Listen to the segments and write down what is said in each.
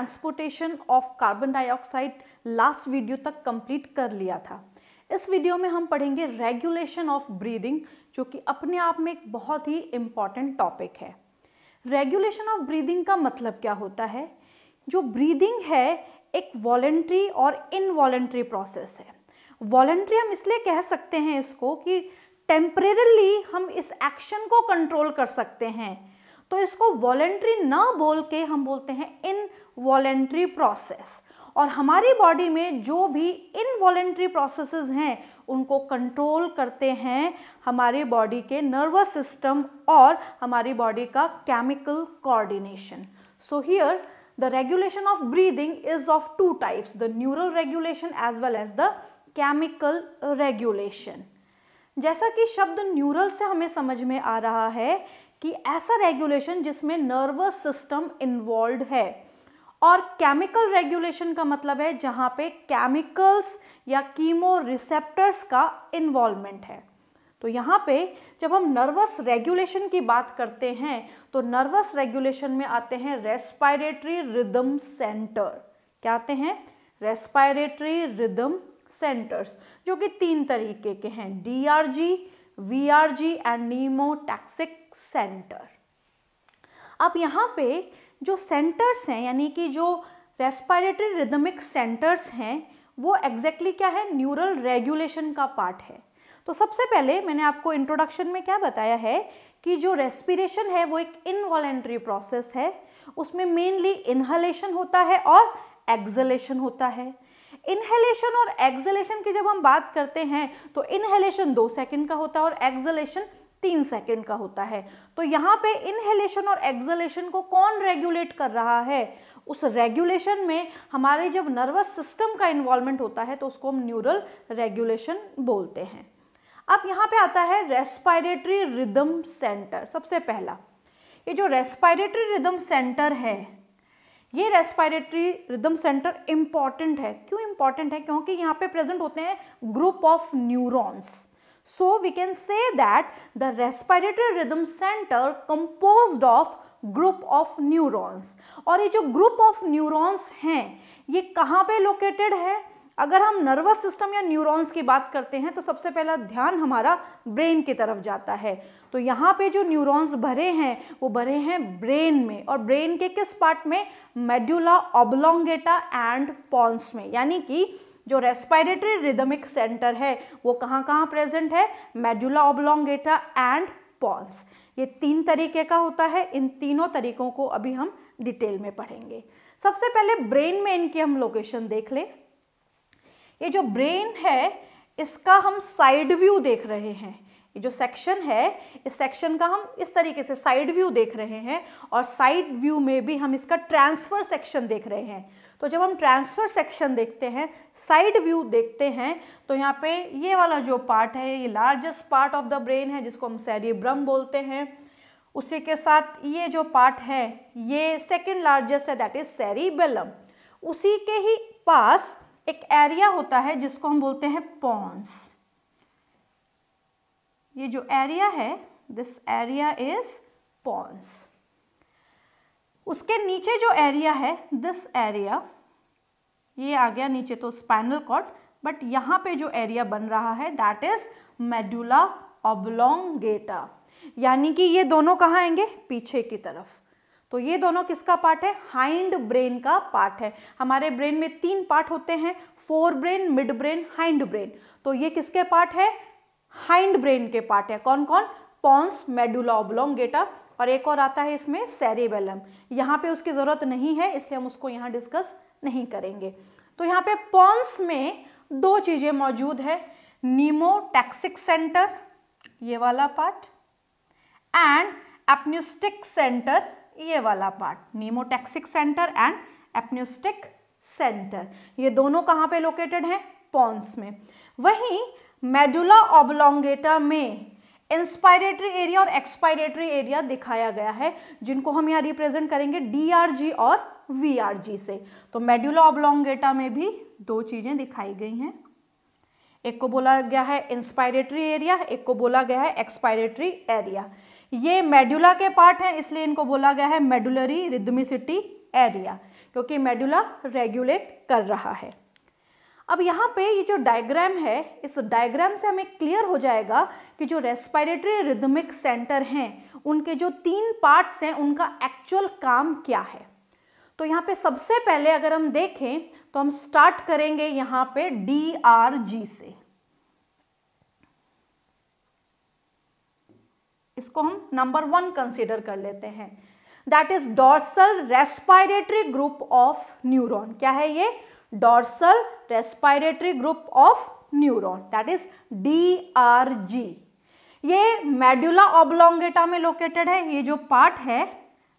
Transportation of carbon dioxide last video तक complete कर लिया था। इस वीडियो में हम पढ़ेंगे रेगुलेशन ऑफ़ ब्रीदिंग जो कि अपने आप में एक बहुत ही इंपॉर्टेंट टॉपिक है। रेगुलेशन ऑफ़ ब्रीदिंग का मतलब क्या होता है? जो ब्रीदिंग है, एक वॉलेंट्री और इनवॉलेंट्री प्रोसेस है। वॉलेंट्री हम इसलिए कह सकते हैं इसको कि टेम्परेली हम इस एक्शन को कंट्रोल कर सकते हैं। तो इसको वॉलेंट्री ना बोल के हम बोलते हैं इन वॉलेंट्री प्रोसेस और हमारी बॉडी में जो भी इनवॉलेंट्री प्रोसेसेस हैं, उनको कंट्रोल करते हैं हमारी बॉडी के नर्वस सिस्टम और हमारी बॉडी का chemical coordination so here the regulation of breathing is of two types the neural regulation as well as the chemical regulation जैसा कि शब्द न्यूरल से हमें समझ में आ रहा है कि ऐसा रेगुलेशन जिसमें नर्वस सिस्टम इन्वॉल्व है। और केमिकल रेगुलेशन का मतलब है जहाँ पे केमिकल्स या कीमो रिसेप्टर्स का इन्वॉल्वमेंट है। तो यहाँ पे जब हम नर्वस रेगुलेशन की बात करते हैं तो नर्वस रेगुलेशन में आते हैं रेस्पायरेटरी रिदम सेंटर क्या आते हैं? रेस्पायरेटरी रिदम सेंटर्स जो कि तीन तरीके के हैं D R G V R G and pneumotaxic centre अब यहाँ पे जो सेंटर्स हैं, यानी कि जो रेस्पायरेटरी रिदमिक सेंटर्स हैं, वो एग्जैक्टली exactly क्या है? न्यूरल रेगुलेशन का पार्ट है। तो सबसे पहले मैंने आपको इंट्रोडक्शन में क्या बताया है कि जो रेस्पिरेशन है, वो एक इनवॉलेंट्री प्रोसेस है। उसमें मेनली इनहलेशन होता है और एक्जलेशन होता है। इनहेलेशन और एक्जलेशन की जब हम बात करते हैं तो इनहेलेशन दो सेकंड का होता है और एक्सलेशन तीन सेकंड का होता है। तो यहाँ पे इनहेलेशन और एक्सलेशन को कौन रेगुलेट कर रहा है? उस रेगुलेशन में हमारे जब नर्वस सिस्टम का इन्वॉल्वमेंट होता है तो उसको हम न्यूरल रेगुलेशन बोलते हैं। अब यहाँ पे आता है रेस्पायरेटरी रिदम सेंटर सबसे पहला। ये जो रेस्पायरेटरी रिदम सेंटर है, ये रेस्पायरेटरी रिदम सेंटर इंपॉर्टेंट है। क्यों इंपॉर्टेंट है? क्योंकि यहाँ पे प्रेजेंट होते हैं group of neurons so we can say that the respiratory rhythm centre composed of group of neurons और ये जो ग्रुप ऑफ़ न्यूरॉन्स हैं, ये कहाँ पे लोकेटेड है? अगर हम नर्वस सिस्टम या न्यूरॉन्स की बात करते हैं तो सबसे पहला ध्यान हमारा ब्रेन की तरफ़ जाता है। तो यहाँ पे जो न्यूरॉन्स भरे हैं, वो भरे हैं ब्रेन में। और ब्रेन के किस पार्ट में? मेडुला ऑबलोंगेटा एंड पॉन्स में। यानी कि जो रेस्पायरेटरी रिदमिक सेंटर है, वो कहाँ कहाँ प्रेजेंट है? मेडुला ऑबलोंगेटा एंड पॉन्स ये तीन तरीके का होता है, इन तीनों तरीकों को अभी हम डिटेल में पढ़ेंगे। सबसे पहले ब्रेन में इनकी हम लोकेशन देख लें। ये जो ब्रेन है, इसका हम साइड व्यू देख रहे हैं। ये जो सेक्शन है, इस सेक्शन का हम इस तरीके से साइड व्यू देख रहे हैं और साइड व्यू में भी हम इसका ट्रांसफ़र सेक्शन देख रहे हैं। तो जब हम ट्रांसफ़र सेक्शन देखते हैं साइड व्यू देखते हैं तो यहाँ पे ये वाला जो पार्ट है, ये largest part of the brain है, जिसको हम सेरिब्रम बोलते हैं, उसी के साथ ये जो पार्ट है, ये सेकेंड लार्जेस्ट है दैट इज़ सेरिबेलम उसी के ही पास एक एरिया होता है, जिसको हम बोलते हैं पॉन्स ये जो एरिया है दिस एरिया इज़ पॉन्स उसके नीचे जो एरिया है दिस एरिया ये आ गया नीचे तो स्पाइनल कॉर्ड बट यहाँ पे जो एरिया बन रहा है दैट इज़ मेडुला ऑबलोंगेटा यानी कि ये दोनों कहाँ आएँगे? पीछे की तरफ़। तो ये दोनों किसका पार्ट है? हाइंड ब्रेन का पार्ट है। हमारे ब्रेन में तीन पार्ट होते हैं fore brain mid brain hind brain तो ये किसके पार्ट है? हाइंड ब्रेन के पार्ट है। कौन कौन पॉन्स मेडुला ऑब्लोंगेटा और एक और आता है इसमें सेरिबेलम यहाँ पे उसकी ज़रूरत नहीं है, इसलिए हम उसको यहाँ डिस्कस नहीं करेंगे। तो यहाँ पे पॉन्स में दो चीज़ें मौजूद है नीमोटैक्सिक सेंटर ये वाला पार्ट एंड एपन्यूस्टिक सेंटर ये वाला part pneumotaxic centre and apneustic centre ये दोनों कहाँ पे लोकेटेड हैं? पॉन्स में। वहीं मेडुला ऑबलोंगेटा में इंस्पायरेटरी एरिया और एक्सपायरेटरी एरिया दिखाया गया है, जिनको हम यहाँ रिप्रेजेंट करेंगे डीआरजी और वीआरजी से। तो मेडुला ऑबलोंगेटा में भी दो चीज़ें दिखाई गई हैं। एक को बोला गया है इंस्पायरेटरी एरिया एक को बोला गया है एक्सपायरेटरी एरिया ये मेड्यूला के पार्ट हैं, इसलिए इनको बोला गया है मेडुलरी रिदमिसिटी एरिया क्योंकि मेडुला रेगुलेट कर रहा है। अब यहाँ पे ये जो डायग्राम है, इस डायग्राम से हमें क्लियर हो जाएगा कि जो रेस्पिरेटरी रिदमिक सेंटर हैं, उनके जो तीन पार्ट्स हैं, उनका एक्चुअल काम क्या है। तो यहाँ पे सबसे पहले अगर हम देखें तो हम स्टार्ट करेंगे यहाँ पे डी आर जी से। इसको हम नंबर वन कंसीडर कर लेते हैं। That is dorsal respiratory group of neuron क्या है ये? Dorsal respiratory group of neuron that is D R G ये मेडुला ऑब्लोंगेटा में लोकेटेड है, ये जो पार्ट है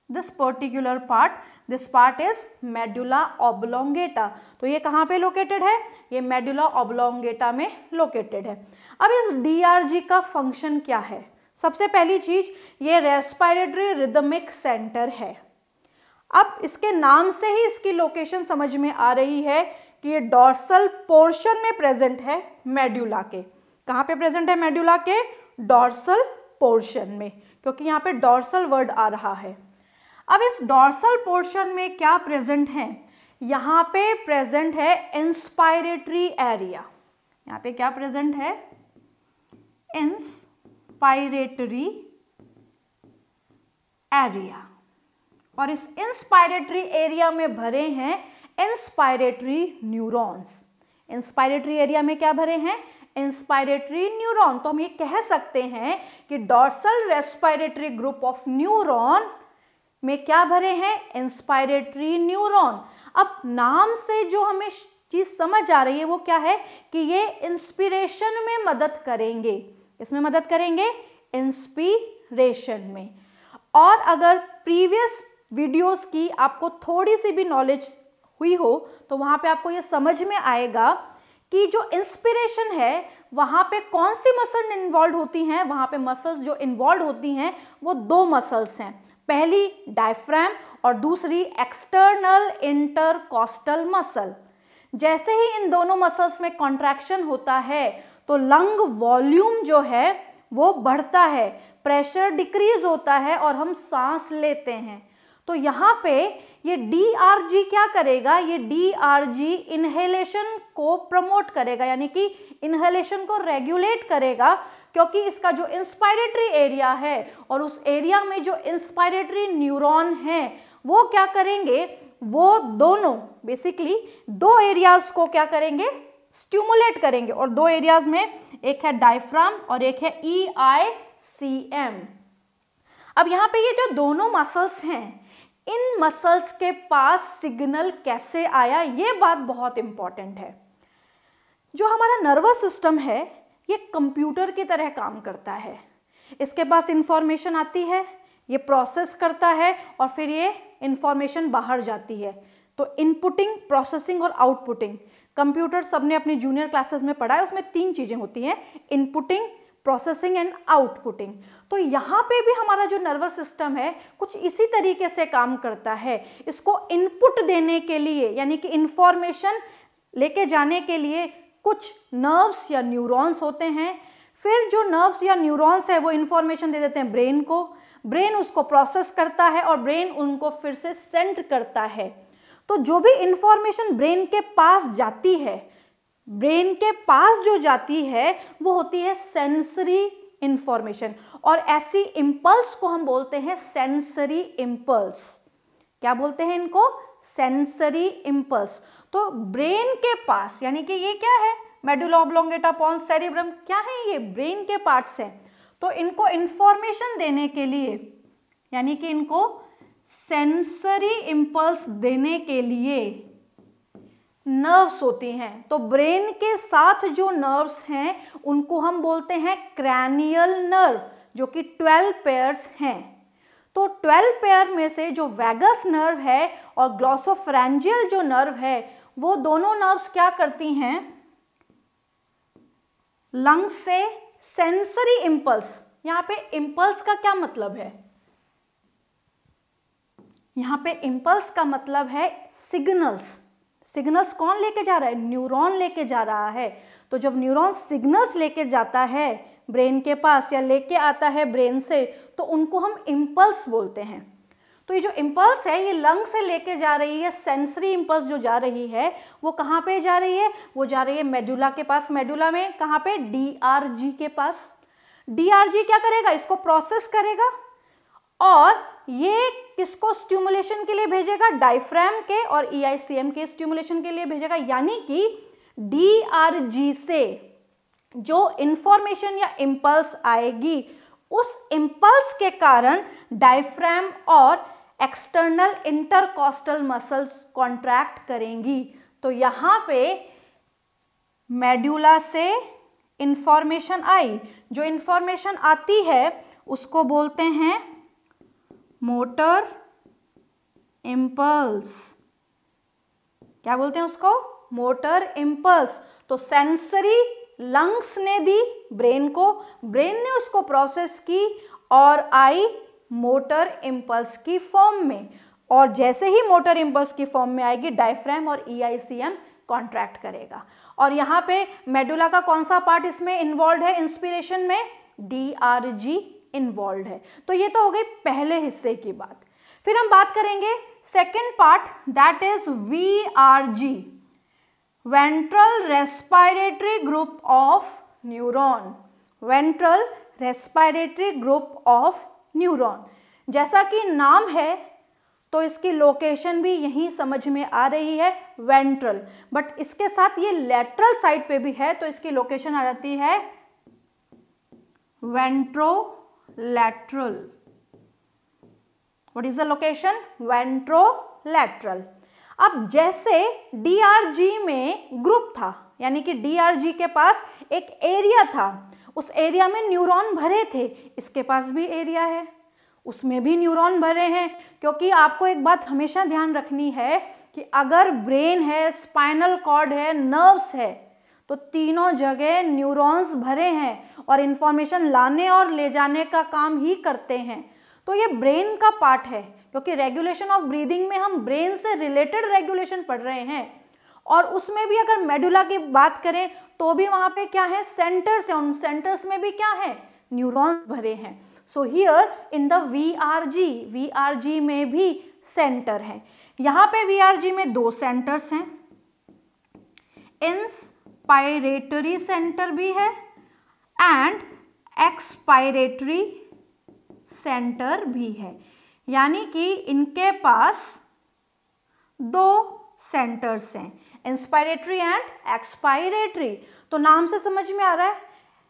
this particular part this part is medulla oblongata तो ये कहाँ पे लोकेटेड है? ये मेडुला ऑब्लोंगेटा में लोकेटेड है। अब इस डीआरजी का फ़ंक्शन क्या है? सबसे पहली चीज़, ये रेस्पायरेटरी रिदमिक सेंटर है। अब इसके नाम से ही इसकी लोकेशन समझ में आ रही है कि ये डॉर्सल पोर्शन में प्रेजेंट है मेड्यूला के। कहाँ पे प्रेजेंट है मेड्यूला के? डॉर्सल पोर्शन में, क्योंकि यहाँ पे डॉर्सल वर्ड आ रहा है। अब इस डॉर्सल पोर्शन में क्या प्रेजेंट है? यहाँ पे प्रेजेंट है इंस्पायरेटरी एरिया यहाँ पे क्या प्रेजेंट है? इंस्पायरेटरी एरिया और इस इंस्पायरेटरी एरिया में भरे हैं इंस्पायरेटरी न्यूरॉन्स इंस्पायरेटरी एरिया में क्या भरे हैं? इंस्पायरेटरी न्यूरॉन तो हम ये कह सकते हैं कि dorsal respiratory group of neuron में क्या भरे हैं? इंस्पायरेटरी न्यूरॉन अब नाम से जो हमें चीज़ समझ आ रही है, वो क्या है? कि ये इंस्पिरेशन में मदद करेंगे. इसमें मदद करेंगे? इंस्पिरेशन में. और अगर प्रीवियस वीडियोस की आपको थोड़ी सी भी नॉलेज हुई हो तो वहाँ पे आपको ये समझ में आएगा कि जो इंस्पिरेशन है, वहाँ पे कौन सी मसल इन्वॉल्व होती हैं? वहाँ पे मसल्स जो इन्वॉल्व होती हैं, वो दो मसल्स हैं। पहली डायफ्रैम और दूसरी एक्सटर्नल इंटरकॉस्टल मसल जैसे ही इन दोनों मसल्स में कॉन्ट्रैक्शन होता है तो लंग वॉल्यूम जो है, वो बढ़ता है प्रेशर डिक्रीज होता है और हम सांस लेते हैं। तो यहाँ पे ये जी क्या करेगा? ये डी इनहेलेशन को प्रमोट करेगा, यानी कि इनहेलेशन को रेगुलेट करेगा, क्योंकि इसका जो इंस्पायरेटरी एरिया है और उस एरिया में जो इंस्पायरेटरी न्यूरॉन है, वो क्या करेंगे? वो दोनों बेसिकली दो एरियाज़ को क्या करेंगे? स्टिमुलेट करेंगे, और दो एरियाज़ में एक है डायफ्राम और एक है ई आई सी एम अब यहाँ पे ये जो दोनों मसल्स हैं इन मसल्स के पास सिग्नल कैसे आया, ये बात बहुत इंपॉर्टेंट है। जो हमारा नर्वस सिस्टम है, ये कंप्यूटर की तरह काम करता है। इसके पास इंफॉर्मेशन आती है, ये प्रोसेस करता है और फिर ये इंफॉर्मेशन बाहर जाती है। तो इनपुटिंग प्रोसेसिंग और आउटपुटिंग कंप्यूटर सबने अपनी जूनियर क्लासेस में पढ़ा है, उसमें तीन चीज़ें होती हैं। इनपुटिंग प्रोसेसिंग एंड आउटपुटिंग तो यहाँ पे भी हमारा जो नर्वस सिस्टम है, कुछ इसी तरीके से काम करता है। इसको इनपुट देने के लिए, यानी कि इंफॉर्मेशन लेके जाने के लिए कुछ नर्व्स या न्यूरॉन्स होते हैं। फिर जो नर्व्स या न्यूरॉन्स है, वो इन्फॉर्मेशन दे देते हैं ब्रेन को। ब्रेन उसको प्रोसेस करता है और ब्रेन उनको फिर से सेंड करता है। तो जो भी इंफॉर्मेशन ब्रेन के पास जाती है ब्रेन के पास जो जाती है, वो होती है सेंसरी इंफॉर्मेशन और ऐसी इम्पल्स को हम बोलते हैं सेंसरी इम्पल्स क्या बोलते हैं इनको? सेंसरी इम्पल्स तो ब्रेन के पास, यानी कि ये क्या है? मेडुला ऑब्लोंगेटा पॉन्स सेरिब्रम क्या है ये? ब्रेन के पार्ट्स हैं. तो इनको इंफॉर्मेशन देने के लिए, यानी कि इनको सेंसरी इम्पल्स देने के लिए नर्व्स होती हैं। तो ब्रेन के साथ जो नर्व्स हैं, उनको हम बोलते हैं क्रैनियल नर्व, जो कि 12 पेयर्स हैं। तो 12 पेयर में से जो वैगस नर्व है और ग्लॉसोफ्रेंजियल जो नर्व है, वो दोनों नर्व्स क्या करती हैं? लंग्स से सेंसरी इम्पल्स। यहाँ पे इम्पल्स का क्या मतलब है? यहाँ पे इम्पल्स का मतलब है सिग्नल्स। सिग्नल्स कौन लेके जा रहा है? न्यूरॉन लेके जा रहा है। तो जब न्यूरॉन सिग्नल्स लेके जाता है, ब्रेन के पास या लेके आता है ब्रेन से तो उनको हम इम्पल्स बोलते हैं। तो ये जो इम्पल्स है, ये लंग से लेके जा रही है, सेंसरी इम्पल्स जो जा रही है, वो कहाँ पे जा रही है? वो जा रही है मेडुला के पास। मेडुला में कहाँ पे? डी के पास। डीआरजी क्या करेगा? इसको प्रोसेस करेगा। और ये किसको स्टिमुलेशन के लिए भेजेगा? डायफ्राम के और ई e के स्टिमुलेशन के लिए भेजेगा। यानी कि डीआरजी से जो इंफॉर्मेशन या इंपल्स आएगी, उस इंपल्स के कारण डायफ्राम और एक्सटर्नल इंटरकोस्टल मसल्स कॉन्ट्रैक्ट करेंगी। तो यहाँ पे मेड्यूला से इंफॉर्मेशन आई। जो इंफॉर्मेशन आती है, उसको बोलते हैं मोटर इम्पल्स। क्या बोलते हैं उसको? Motor impulse. तो सेंसरी लंग्स ने दी ब्रेन को। ब्रेन ने उसको प्रोसेस की और आई मोटर इम्पल्स की फॉर्म में। और जैसे ही मोटर इम्पल्स की फॉर्म में आएगी डायफ्राम और ई e कॉन्ट्रैक्ट करेगा। और यहाँ पे मेडुला का कौन सा पार्ट इसमें इन्वॉल्व है? इंस्पिरेशन में डी आर जी इन्वॉल्व है। तो ये तो हो गई पहले हिस्से की बात। फिर हम बात करेंगे second part that is V R G ventral respiratory group of neuron ventral respiratory group of neuron जैसा कि नाम है तो इसकी लोकेशन भी यहीं समझ में आ रही है वेंट्रल बट इसके साथ ये लेटरल साइड पे भी है तो इसकी लोकेशन आ जाती है ventrolateral what is the location ventrolateral अब जैसे डीआरजी में ग्रुप था, यानी कि डीआरजी के पास एक एरिया था, उस एरिया में न्यूरॉन भरे थे, इसके पास भी एरिया है। उसमें भी न्यूरॉन भरे हैं, क्योंकि आपको एक बात हमेशा ध्यान रखनी है कि अगर ब्रेन है स्पाइनल कॉर्ड है नर्व्स है तो तीनों जगह न्यूरॉन्स भरे हैं और इन्फॉर्मेशन लाने और ले जाने का काम ही करते हैं। तो ये ब्रेन का पार्ट है, क्योंकि रेगुलेशन ऑफ़ ब्रीदिंग में हम ब्रेन से रिलेटेड रेगुलेशन पढ़ रहे हैं। और उसमें भी अगर मेडुला की बात करें तो भी वहाँ पे क्या है? सेंटर्स है, उन सेंटर्स में भी क्या है? न्यूरॉन्स भरे हैं। So here in the V R G V R G में भी सेंटर है। यहाँ पे वी आर जी में दो सेंटर्स हैं। इंस्पायरेटरी सेंटर भी है एंड एक्सपायरेटरी सेंटर भी है। यानी कि इनके पास दो सेंटर्स हैं इंस्पायरेटरी एंड एक्सपायरेटरी तो नाम से समझ में आ रहा है?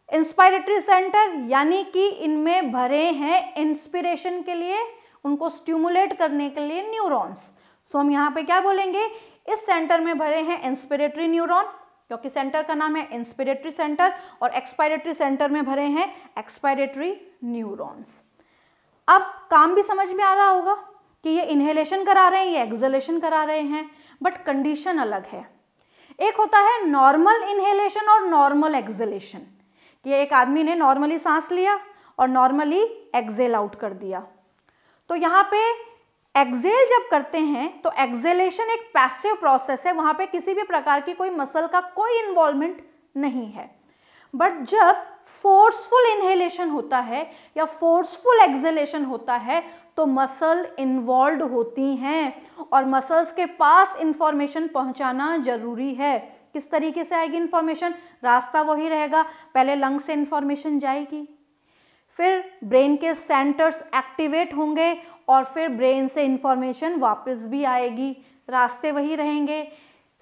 इंस्पायरेटरी सेंटर यानी कि इनमें भरे हैं इंस्पिरेशन के लिए, उनको स्टिमुलेट करने के लिए न्यूरॉन्स सो हम यहाँ पे क्या बोलेंगे? इस सेंटर में भरे हैं इंस्पिरेटरी न्यूरॉन क्योंकि सेंटर का नाम है इंस्पिरेटरी सेंटर और एक्सपायरेटरी सेंटर में भरे हैं एक्सपायरेटरी न्यूरॉन्स। अब काम भी समझ में आ रहा होगा कि ये इनहेलेशन करा रहे हैं, ये एक्सलेशन करा रहे हैं, बट कंडीशन अलग है। एक होता है नॉर्मल इनहेलेशन और नॉर्मल एक्सलेशन, कि एक आदमी ने नॉर्मली सांस लिया और नॉर्मली एक्जेल आउट कर दिया। तो यहाँ पे एक्सेल जब करते हैं तो एक्सेलेशन एक पैसिव प्रोसेस है। वहाँ पे किसी भी प्रकार की कोई मसल का कोई इन्वॉल्वमेंट नहीं है। बट जब फोर्सफुल इनहेलेशन होता है या फोर्सफुल एक्सेलेशन होता है तो मसल इन्वॉल्व होती हैं। और मसल्स के पास इंफॉर्मेशन पहुंचाना ज़रूरी है। किस तरीके से आएगी इंफॉर्मेशन रास्ता वही रहेगा। पहले लंग से इंफॉर्मेशन जाएगी। फिर ब्रेन के सेंटर्स एक्टिवेट होंगे और फिर ब्रेन से इंफॉर्मेशन वापस भी आएगी। रास्ते वही रहेंगे।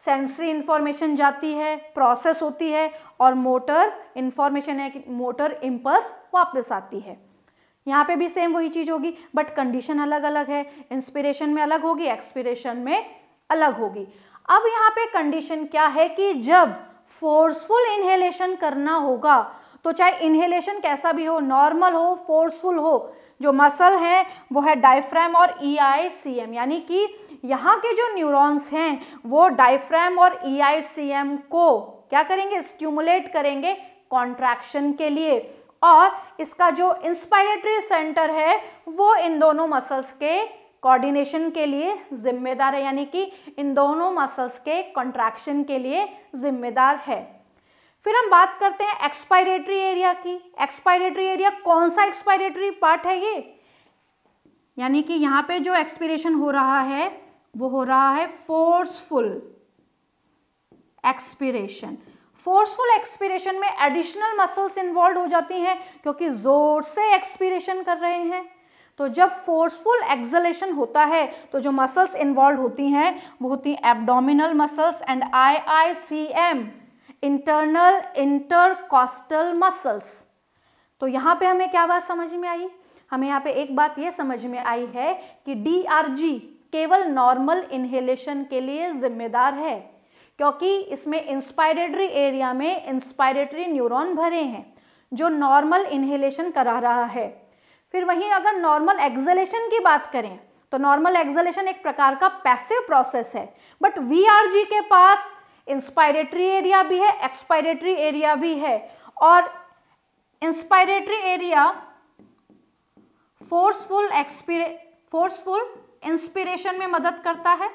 सेंसरी इंफॉर्मेशन जाती है प्रोसेस होती है और मोटर इंफॉर्मेशन है कि मोटर इम्पल्स वापस आती है। यहाँ पे भी सेम वही चीज़ होगी बट कंडीशन अलग अलग है। इंस्पिरेशन में अलग होगी एक्सपिरेशन में अलग होगी। अब यहाँ पे कंडीशन क्या है कि जब फोर्सफुल इनहेलेशन करना होगा तो चाहे इन्हेलेशन कैसा भी हो नॉर्मल हो फोर्सफुल हो जो मसल है, वो है डायफ्राम और ई आई सी एम यानी कि यहाँ के जो न्यूरॉन्स हैं, वो डायफ्राम और ई आई सी एम को क्या करेंगे? स्ट्यूमुलेट करेंगे कॉन्ट्रैक्शन के लिए। और इसका जो इंस्पायरेटरी सेंटर है, वो इन दोनों मसल्स के कोऑर्डिनेशन के लिए जिम्मेदार है, यानी कि इन दोनों मसल्स के कॉन्ट्रैक्शन के लिए जिम्मेदार है। फिर हम बात करते हैं एक्सपायरेटरी एरिया की। एक्सपायरेटरी एरिया कौन सा एक्सपायरेटरी पार्ट है ये? यानी कि यहाँ पे जो एक्सपिरेशन हो रहा है, वो हो रहा है फोर्सफुल एक्सपिरेशन फोर्सफुल एक्सपिरेशन में एडिशनल मसल्स इन्वॉल्व हो जाती हैं क्योंकि ज़ोर से एक्सपिरेशन कर रहे हैं। तो जब फोर्सफुल एक्सलेशन होता है तो जो मसल्स इन्वॉल्व होती हैं, वो होती हैं abdominal muscles and I I C M internal intercostal muscles तो यहाँ पे हमें क्या बात समझ में आई? हमें यहाँ पे एक बात ये समझ में आई है कि डीआरजी केवल नॉर्मल इन्हेलेशन के लिए जिम्मेदार है, क्योंकि इसमें इंस्पायरेटरी एरिया में इंस्पायरेटरी न्यूरॉन भरे हैं, जो नॉर्मल इन्हेलेशन करा रहा है। फिर वहीं अगर नॉर्मल एक्सलेशन की बात करें तो नॉर्मल एक्सलेशन एक प्रकार का पैसिव प्रोसेस है बट VRG के पास इंस्पायरेटरी एरिया भी है, एक्सपायरेटरी एरिया भी है। और inspiratory area forceful expire, forceful inspiration में मदद करता है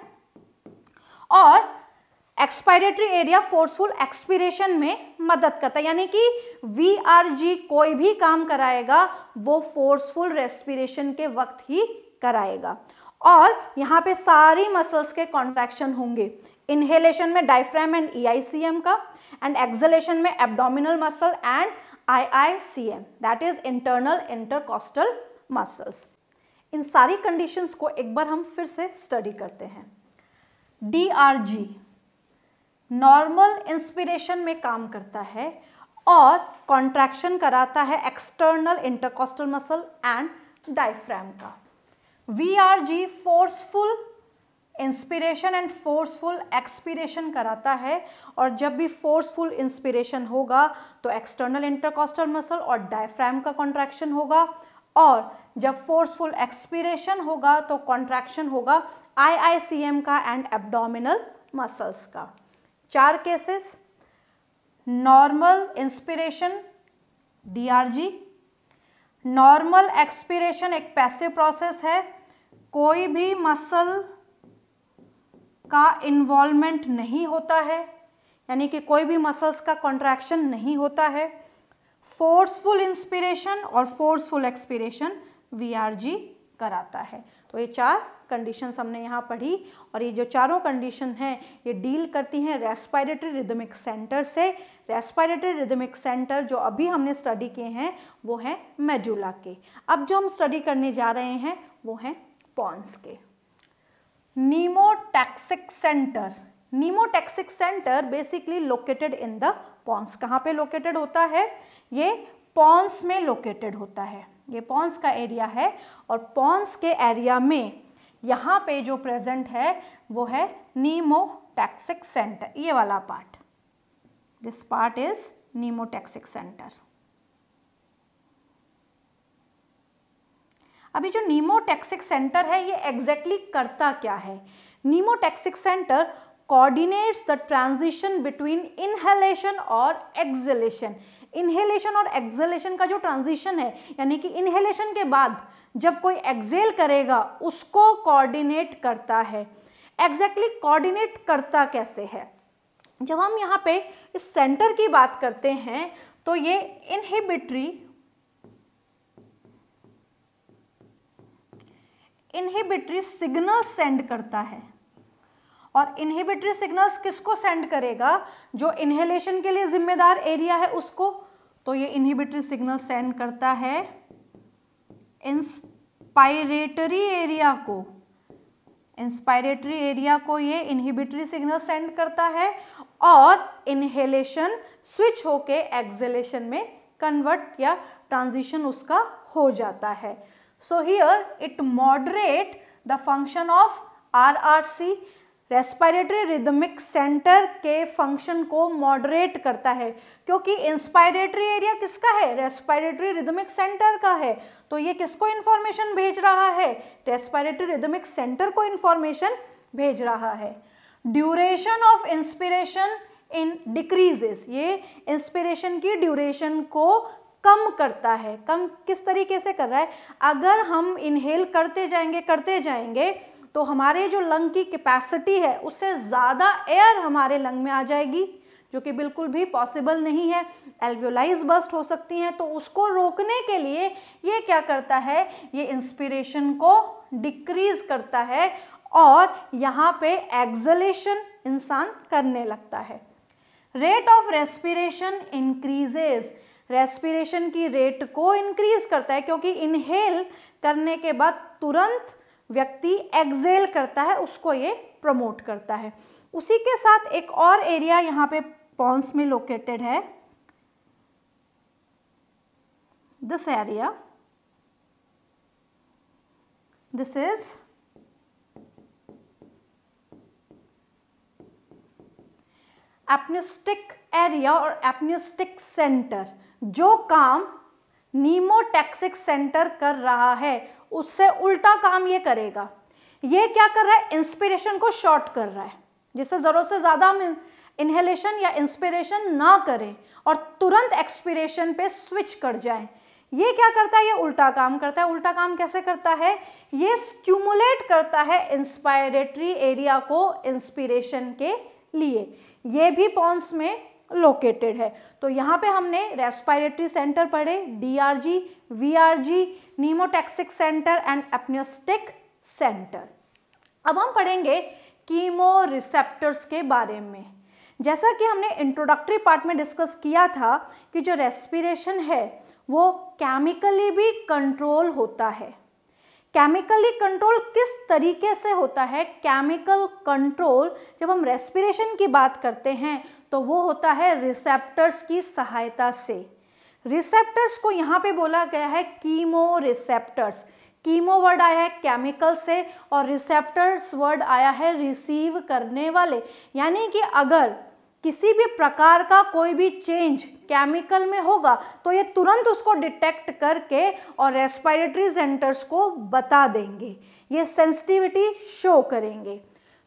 और एक्सपायरेटरी एरिया फोर्सफुल एक्सपिरेशन में मदद करता है। यानी कि वी आर जी कोई भी काम कराएगा, वो फोर्सफुल रेस्पिरेशन के वक्त ही कराएगा। और यहाँ पे सारी मसल्स के कॉन्ट्रैक्शन होंगे। इनहेलेशन में डायफ्राम एंड ईआईसीएम का एंड एक्सलेशन में abdominal muscle and IICM that is internal intercostal muscles इन सारी कंडीशंस को एक बार हम फिर से स्टडी करते हैं। D R G normal inspiration में काम करता है और कॉन्ट्रैक्शन कराता है external intercostal muscle and diaphragm का। V R G forceful inspiration and forceful expiration कराता है और जब भी फोर्सफुल इंस्पिरेशन होगा तो एक्सटर्नल इंटरकॉस्टल मसल और डायफ्राम का कॉन्ट्रैक्शन होगा और जब फोर्सफुल एक्सपिरेशन होगा तो कॉन्ट्रैक्शन होगा आईआईसीएम का एंड एब्डोमिनल मसल्स का। चार cases normal inspiration DRG normal expiration एक पैसिव प्रोसेस है। कोई भी मसल का इन्वॉल्वमेंट नहीं होता है, यानी कि कोई भी मसल्स का कॉन्ट्रैक्शन नहीं होता है। फोर्सफुल इंस्पिरेशन और फोर्सफुल एक्सपिरेशन वीआरजी कराता है। तो ये चार कंडीशंस हमने यहाँ पढ़ी और ये जो चारों कंडीशन हैं, ये डील करती हैं रेस्पायरेटरी रिदमिक सेंटर से। रेस्पायरेटरी रिदमिक सेंटर जो अभी हमने स्टडी किए हैं, वो हैं मेडुला के। अब जो हम स्टडी करने जा रहे हैं, वो हैं पॉन्स के। Pneumotaxic centre pneumotaxic centre basically located in the pons कहाँ पे लोकेटेड होता है? ये पॉन्स में लोकेटेड होता है। ये पॉन्स का एरिया है और पॉन्स के एरिया में यहाँ पे जो प्रेजेंट है, वो है नीमोटैक्सिक सेंटर ये वाला part this part is pneumotaxic centre अभी जो नीमोटैक्सिक सेंटर है, ये एग्जैक्टली exactly करता क्या है? Pneumotaxic centre coordinates the transition between inhalation और एक्सलेशन इनहेलेशन और एक्सलेशन का जो ट्रांजिशन है, यानी कि इनहेलेशन के बाद जब कोई एक्जेल करेगा, उसको कोऑर्डिनेट करता है. एग्जैक्टली exactly कोऑर्डिनेट करता कैसे है? जब हम यहाँ पे इस सेंटर की बात करते हैं तो ये इनहिबिटरी इनहिबिटरी सिग्नल सेंड करता है। और इनहिबिटरी सिग्नल्स किसको सेंड करेगा? जो इनहेलेशन के लिए जिम्मेदार एरिया है उसको तो ये इनहिबिटरी सिग्नल सेंड करता है। इंस्पायरेटरी एरिया को इंस्पायरेटरी एरिया को ये इनहिबिटरी सिग्नल सेंड करता है और इनहेलेशन स्विच होके एक्सेलेशन में कन्वर्ट या ट्रांजिशन उसका हो जाता है। It moderate the function of R R C respiratory rhythmic centre के फ़ंक्शन को मॉडरेट करता है। क्योंकि इंस्पायरेटरी एरिया किसका है? रेस्पायरेटरी रिदमिक सेंटर का है। तो ये किसको इन्फॉर्मेशन भेज रहा है? रेस्पायरेटरी रिदमिक सेंटर को इन्फॉर्मेशन भेज रहा है। Duration of inspiration in decreases ये इंस्पिरेशन की ड्यूरेशन को कम करता है। कम किस तरीके से कर रहा है? अगर हम इनहेल करते जाएँगे करते जाएँगे तो हमारे जो लंग की कैपेसिटी है, उससे ज़्यादा एयर हमारे लंग में आ जाएगी, जो कि बिल्कुल भी पॉसिबल नहीं है। एल्वियोलाइज बस्ट हो सकती हैं तो उसको रोकने के लिए ये क्या करता है? ये इंस्पिरेशन को डिक्रीज करता है और यहाँ पे एक्सलेशन इंसान करने लगता है। Rate of respiration increases respiration की रेट को इंक्रीज करता है क्योंकि इनहेल करने के बाद तुरंत व्यक्ति एक्सेल करता है, उसको ये प्रमोट करता है। उसी के साथ एक और एरिया यहाँ पे पॉन्स में लोकेटेड है। This area this is apneustic area और एपनिस्टिक सेंटर जो काम नीमोटेक्सिक सेंटर कर रहा है, उससे उल्टा काम ये करेगा। ये क्या कर रहा है? इंस्पिरेशन को शॉर्ट कर रहा है। जिससे ज़रूरत से ज़्यादा हम इनहेलेशन या इंस्पिरेशन ना करें और तुरंत एक्सपिरेशन पे स्विच कर जाएँ। ये क्या करता है? ये उल्टा काम करता है। उल्टा काम कैसे करता है? ये स्ट्यूमुलेट करता है इंस्पायरेटरी एरिया को इंस्पिरेशन के लिए। ये भी पॉन्स में लोकेटेड है। तो यहाँ पे हमने रेस्पायरेटरी सेंटर पढ़े DRG VRG pneumotaxic centre and apneustic centre अब हम पढ़ेंगे कीमो रिसेप्टर्स के बारे में। जैसा कि हमने इंट्रोडक्टरी पार्ट में डिस्कस किया था कि जो रेस्पिरेशन है, वो केमिकली भी कंट्रोल होता है। केमिकली कंट्रोल किस तरीके से होता है? केमिकल कंट्रोल जब हम रेस्पिरेशन की बात करते हैं तो वो होता है रिसेप्टर्स की सहायता से। रिसेप्टर्स को यहाँ पे बोला गया है कीमो रिसेप्टर्स कीमो वर्ड आया है केमिकल से और रिसेप्टर्स वर्ड आया है रिसीव करने वाले। यानी कि अगर किसी भी प्रकार का कोई भी चेंज केमिकल में होगा तो ये तुरंत उसको डिटेक्ट करके और रेस्पिरेटरी सेंटर्स को बता देंगे। ये सेंसिटिविटी शो करेंगे।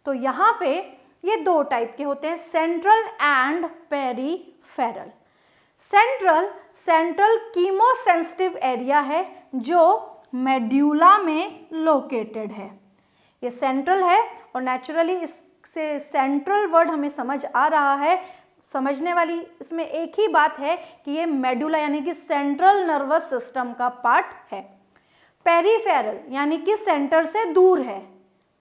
तो यहाँ पे ये दो टाइप के होते हैं central and peripheral central central chemosensitive area है, जो मेड्यूला में लोकेटेड है। ये सेंट्रल है और नेचुरली इस से सेंट्रल वर्ड हमें समझ आ रहा है। समझने वाली इसमें एक ही बात है कि ये मेडुला यानी कि सेंट्रल नर्वस सिस्टम का पार्ट है। पेरीफेरल यानी कि सेंटर से दूर है।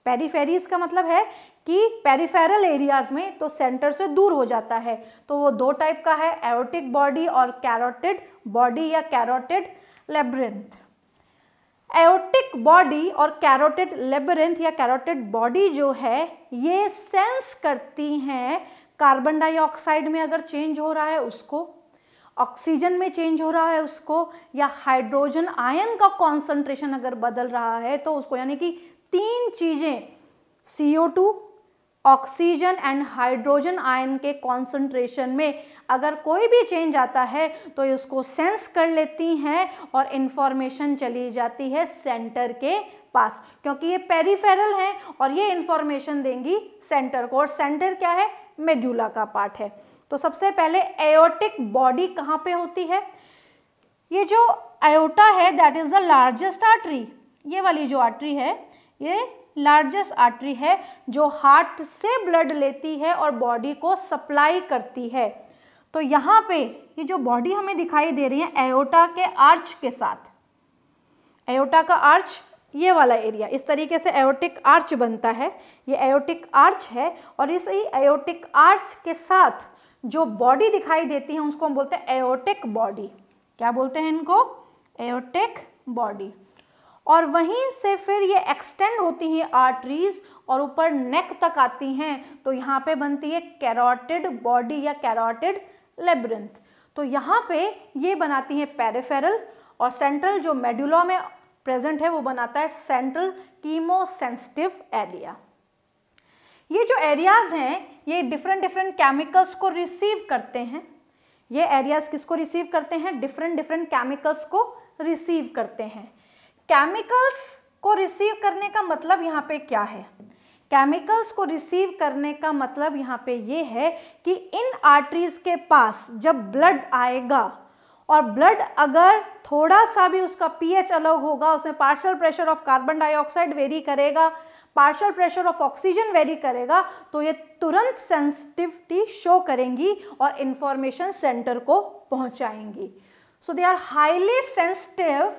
पेरीफेरीज का मतलब है कि पेरीफेरल एरियाज़ में तो सेंटर से दूर हो जाता है। तो वो दो टाइप का है एरोटिक बॉडी और कैरोटिड बॉडी या कैरोटिड लेब्रिंथ एओटिक बॉडी और कैरोटिड लेबरेंथ या कैरोटिड बॉडी जो है, ये सेंस करती हैं कार्बन डाइऑक्साइड में अगर चेंज हो रहा है उसको ऑक्सीजन में चेंज हो रहा है उसको, या हाइड्रोजन आयन का कॉन्सेंट्रेशन अगर बदल रहा है तो उसको यानी कि तीन चीज़ें CO2 oxygen and hydrogen ion के कॉन्सेंट्रेशन में अगर कोई भी चेंज आता है तो उसको सेंस कर लेती हैं और इन्फॉर्मेशन चली जाती है सेंटर के पास। क्योंकि ये पेरीफेरल हैं और ये इन्फॉर्मेशन देंगी सेंटर को। और सेंटर क्या है? मेडुला का पार्ट है। तो सबसे पहले एयोटिक बॉडी कहाँ पे होती है? ये जो एयोटा है that is the largest artery ये वाली जो आर्टरी है, ये लार्जेस्ट आर्टरी है, जो हार्ट से ब्लड लेती है और बॉडी को सप्लाई करती है। तो यहाँ पे ये जो बॉडी हमें दिखाई दे रही है एयोटा के आर्च के साथ। एयोटा का आर्च ये वाला एरिया इस तरीके से एयोटिक आर्च बनता है। ये एयोटिक आर्च है और इस एयोटिक आर्च के साथ जो बॉडी दिखाई देती है, उसको हम बोलते हैं एयोटिक बॉडी क्या बोलते हैं इनको? एयोटिक बॉडी और वहीं से फिर ये एक्सटेंड होती हैं आर्टरीज और ऊपर नेक तक आती हैं। तो यहाँ पे बनती है कैरोटिड बॉडी या कैरोटिड लेब्रिंथ तो यहाँ पे ये बनाती हैं पेरिफेरल और सेंट्रल जो मेडुला में प्रेजेंट है वो बनाता है सेंट्रल कीमोसेंसिटिव एरिया ये जो एरियाज़ हैं, ये डिफरेंट डिफरेंट केमिकल्स को रिसीव करते हैं। ये एरियाज़ किसको रिसीव करते हैं? डिफरेंट डिफरेंट केमिकल्स को रिसीव करते हैं। केमिकल्स को रिसीव करने का मतलब यहाँ पे क्या है? केमिकल्स को रिसीव करने का मतलब यहाँ पे ये है कि इन आर्टरीज के पास जब ब्लड आएगा और ब्लड अगर थोड़ा सा भी उसका पीएच अलग होगा, उसमें partial pressure of carbon dioxide vary करेगा partial pressure of oxygen vary करेगा तो ये तुरंत सेंसिटिविटी शो करेंगी और इंफॉर्मेशन सेंटर को पहुंचाएँगी। So they are highly sensitive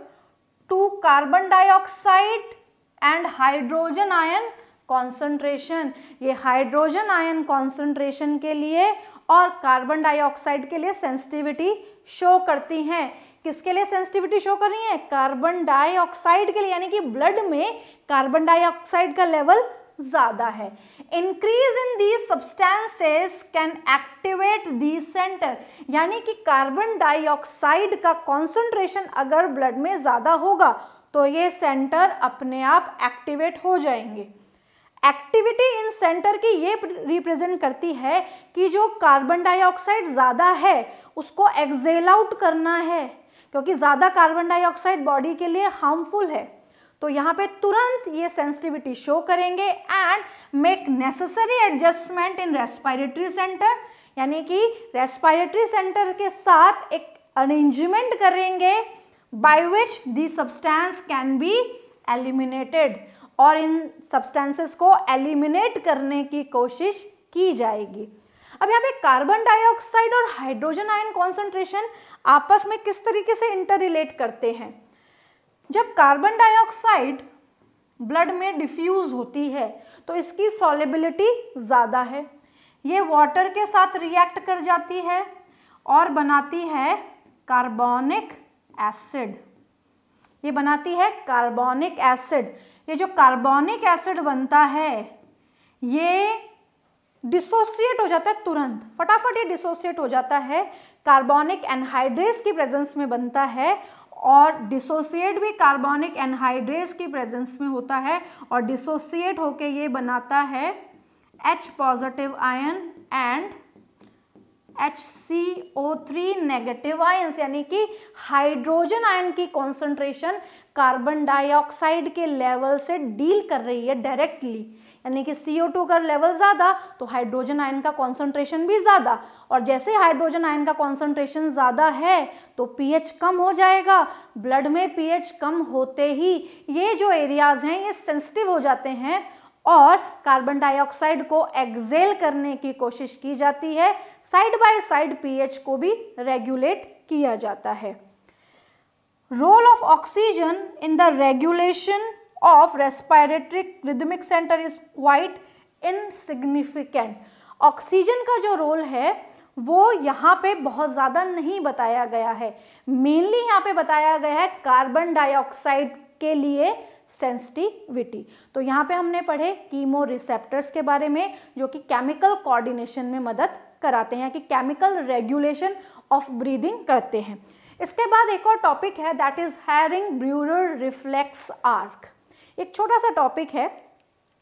to carbon dioxide and hydrogen ion concentration. ये हाइड्रोजन आयन कॉन्सेंट्रेशन के लिए और कार्बन डाइऑक्साइड के लिए सेंसिटिविटी शो करती हैं। किसके लिए सेंसिटिविटी शो कर रही है? कार्बन डाइऑक्साइड के लिए, यानी कि ब्लड में कार्बन डाइऑक्साइड का लेवल ज़्यादा है। Increase in the substances can activate the centre यानी कि कार्बन डाइऑक्साइड का कॉन्सेंट्रेशन अगर ब्लड में ज़्यादा होगा तो ये सेंटर अपने आप एक्टिवेट हो जाएँगे। एक्टिविटी इन सेंटर की ये रिप्रेजेंट करती है कि जो कार्बन डाइऑक्साइड ज़्यादा है, उसको एक्सेल आउट करना है, क्योंकि ज़्यादा कार्बन डाइऑक्साइड बॉडी के लिए हार्मफुल है। तो यहाँ पे तुरंत ये सेंसिटिविटी शो करेंगे and make necessary adjustment in respiratory centre यानी कि रेस्पायरेटरी सेंटर के साथ एक अरेंजमेंट करेंगे by which the substance can be eliminated और इन सब्सटेंसेस को एलिमिनेट करने की कोशिश की जाएगी। अब यहाँ पे कार्बन डाइऑक्साइड और हाइड्रोजन आयन कॉन्सेंट्रेशन आपस में किस तरीके से इंटर रिलेट करते हैं? जब कार्बन डाइऑक्साइड ब्लड में डिफ्यूज होती है तो इसकी सॉलिबिलिटी ज़्यादा है। ये वाटर के साथ रिएक्ट कर जाती है और बनाती है कार्बोनिक एसिड ये बनाती है कार्बोनिक एसिड ये जो कार्बोनिक एसिड बनता है, ये डिसोसिएट हो जाता है तुरंत। फटाफट ये डिसोसिएट हो जाता है। कार्बोनिक एनहाइड्रेस की प्रेजेंस में बनता है और डिसोसिएट भी कार्बोनिक एनहाइड्रेस की प्रेजेंस में होता है और डिसोसिएट होके ये बनाता है H positive ion and H C O three negative ions यानी कि हाइड्रोजन आयन की कॉन्सेंट्रेशन कार्बन डाइऑक्साइड के लेवल से डील कर रही है डायरेक्टली यानी कि CO2 का लेवल ज़्यादा तो हाइड्रोजन आयन का कॉन्सेंट्रेशन भी ज़्यादा। और जैसे हाइड्रोजन आयन का कॉन्सेंट्रेशन ज़्यादा है तो पीएच कम हो जाएगा। ब्लड में पीएच कम होते ही ये जो एरियाज़ हैं, ये सेंसिटिव हो जाते हैं और कार्बन डाइऑक्साइड को एक्सेल करने की कोशिश की जाती है। साइड बाय साइड पीएच को भी रेगुलेट किया जाता है। Role of oxygen in the regulation of respiratory rhythmic centre is quite insignificant oxygen का जो रोल है, वो यहाँ पे बहुत ज़्यादा नहीं बताया गया है। मेनली यहाँ पे बताया गया है कार्बन डाइऑक्साइड के लिए सेंसिटिविटी तो यहाँ पे हमने पढ़े कीमो रिसेप्टर्स के बारे में, जो कि केमिकल कोऑर्डिनेशन में मदद कराते हैं, कि केमिकल रेगुलेशन ऑफ़ ब्रीदिंग करते हैं। इसके बाद एक और टॉपिक है that is Hering Breuer reflex arc एक छोटा सा टॉपिक है।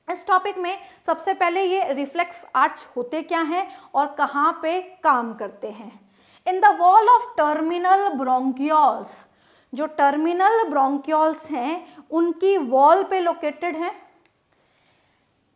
इस टॉपिक में सबसे पहले ये रिफ्लेक्स आर्च होते क्या हैं और कहाँ पे काम करते हैं। In the wall of terminal bronchioles जो टर्मिनल ब्रोंकियोल्स हैं, उनकी वॉल पे लोकेटेड है।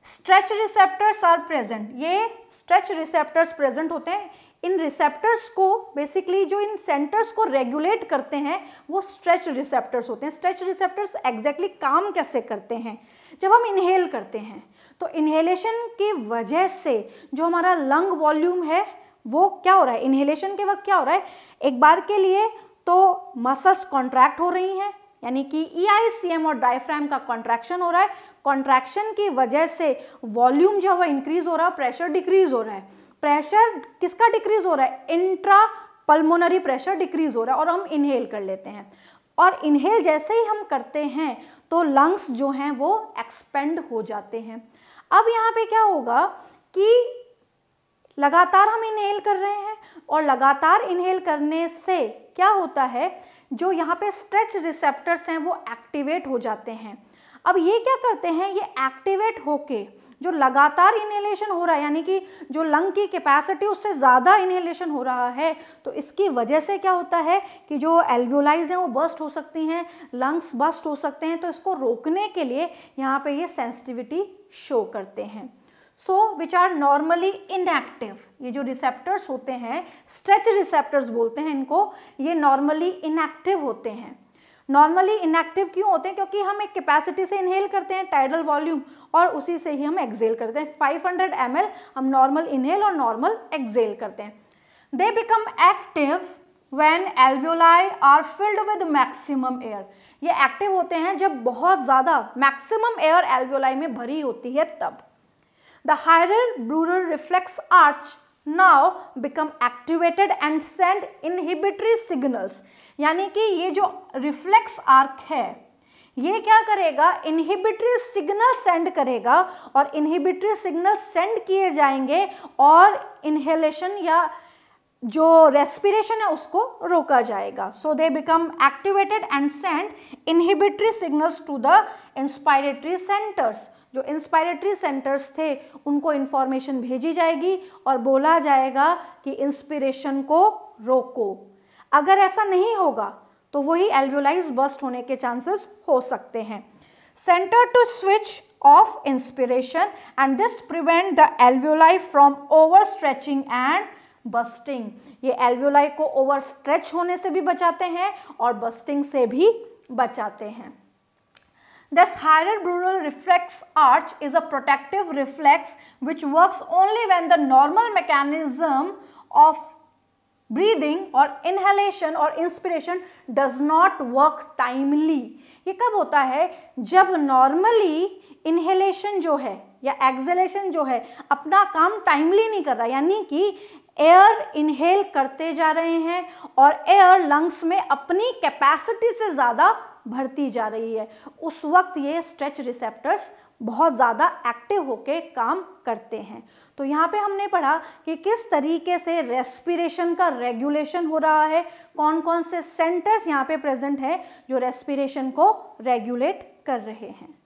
स्ट्रेच रिसेप्टर्स आर प्रेजेंट ये स्ट्रेच रिसेप्टर्स प्रेजेंट होते हैं। इन रिसेप्टर्स को बेसिकली जो इन सेंटर्स को रेगुलेट करते हैं, वो स्ट्रेच रिसेप्टर्स होते हैं। स्ट्रेच रिसेप्टर्स एग्जैक्टली काम कैसे करते हैं? जब हम इनहेल करते हैं तो इनहेलेशन की वजह से जो हमारा लंग वॉल्यूम है, वो क्या हो रहा है? इनहेलेशन के वक्त क्या हो रहा है? एक बार के लिए तो मसल्स कॉन्ट्रैक्ट हो रही हैं, यानी कि ई e और डायफ्राम का कॉन्ट्रैक्शन हो रहा है। कॉन्ट्रैक्शन की वजह से वॉल्यूम जो है इंक्रीज हो रहा है प्रेशर डिक्रीज हो रहा है। प्रेशर किसका डिक्रीज हो रहा है? इंट्रा पल्मोनरी प्रेशर डिक्रीज हो रहा है और हम इनहेल कर लेते हैं। और इनहेल जैसे ही हम करते हैं तो लंग्स जो हैं, वो एक्सपेंड हो जाते हैं। अब यहाँ पे क्या होगा कि लगातार हम इनहेल कर रहे हैं और लगातार इनहेल करने से क्या होता है, जो यहाँ पे स्ट्रेच रिसेप्टर्स हैं, वो एक्टिवेट हो जाते हैं। अब ये क्या करते हैं? ये एक्टिवेट होके जो लगातार इनहेलेशन हो रहा है, यानी कि जो लंग की कैपेसिटी उससे ज़्यादा इनहेलेशन हो रहा है तो इसकी वजह से क्या होता है कि जो एल्वियोलाइज हैं, वो बस्ट हो सकती हैं लंग्स बस्ट हो सकते हैं तो इसको रोकने के लिए यहाँ पे ये सेंसिटिविटी शो करते हैं। So which are normally inactive ये जो रिसेप्टर्स होते हैं स्ट्रेच रिसेप्टर्स बोलते हैं इनको, ये नॉर्मली इनएक्टिव होते हैं। नॉर्मली इनएक्टिव क्यों होते हैं? क्योंकि हम एक कैपेसिटी से इनहेल करते हैं टाइडल वॉल्यूम और उसी से ही हम एक्सेल करते हैं। 500 हंड्रेड हम नॉर्मल इनहेल और नॉर्मल एक्सेल करते हैं। They become active when alveoli are filled with maximum air. ये एक्टिव होते हैं जब बहुत ज़्यादा मैक्सिमम एयर एल्वियोलाई में भरी होती है तब। The हायरर Breuer reflex arc now become activated and send inhibitory signals यानी कि ये जो रिफ्लेक्स आर्क है ये क्या करेगा? इनहिबिटरी सिग्नल सेंड करेगा और इनहिबिटरी सिग्नल सेंड किए जाएँगे और इनहेलेशन या जो रेस्पिरेशन है उसको रोका जाएगा। So they become activated and send inhibitory signals to the inspiratory centres जो इंस्पायरेटरी सेंटर्स थे, उनको इंफॉर्मेशन भेजी जाएगी और बोला जाएगा कि इंस्पिरेशन को रोको। अगर ऐसा नहीं होगा तो वही एल्वोलाइज बस्ट होने के चांसेस हो सकते हैं। Centre to switch off inspiration and this prevent the alveoli from over stretching and bursting ये एल्वियोलाई को ओवर स्ट्रेच होने से भी बचाते हैं और बस्टिंग से भी बचाते हैं। This higher brural reflex arch is a protective reflex which works only when the normal mechanism of breathing और inhalation or inspiration does not work timely. ये कब होता है? जब normally inhalation जो है या एक्सेलेशन जो है अपना काम टाइमली नहीं कर रहा, यानी कि एयर इनहेल करते जा रहे हैं और एयर लंग्स में अपनी कैपेसिटी से ज़्यादा भरती जा रही है। उस वक्त ये स्ट्रेच रिसेप्टर्स बहुत ज़्यादा एक्टिव होके काम करते हैं। तो यहाँ पे हमने पढ़ा कि किस तरीके से रेस्पिरेशन का रेगुलेशन हो रहा है कौन कौन से सेंटर्स यहाँ पे प्रेजेंट है जो रेस्पिरेशन को रेगुलेट कर रहे हैं।